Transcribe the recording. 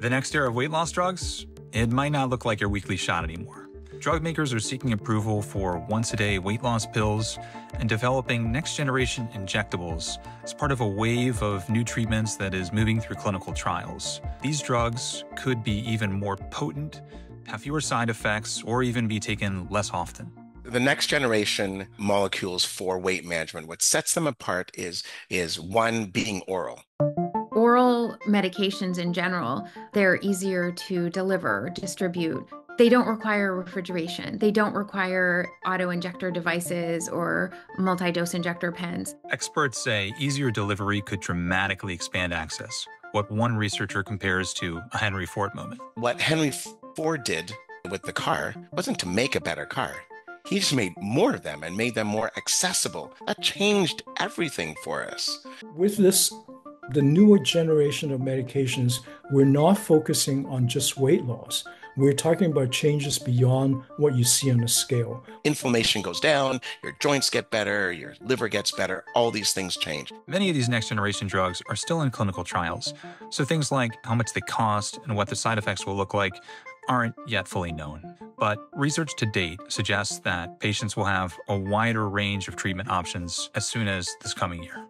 The next era of weight loss drugs? It might not look like your weekly shot anymore. Drug makers are seeking approval for once a day weight loss pills and developing next generation injectables as part of a wave of new treatments that is moving through clinical trials. These drugs could be even more potent, have fewer side effects, or even be taken less often the next generation molecules for weight management what sets them apart is is one being oral oral medications in general they're easier to deliver distribute they don't require refrigeration. They don't require auto injector devices or multi dose injector pens. Experts say easier delivery could dramatically expand access, what one researcher compares to a Henry Ford moment. What Henry Ford did with the car wasn't to make a better car. He just made more of them and made them more accessible. That changed everything for us. With this, the newer generation of medications, we're not focusing on just weight loss we're talking about changes beyond what you see on the scale. Inflammation goes down, your joints get better, your liver gets better, all these things change. Many of these next generation drugs are still in clinical trials, so things like how much they cost and what the side effects will look like aren't yet fully known. But research to date suggests that patients will have a wider range of treatment options as soon as this coming year.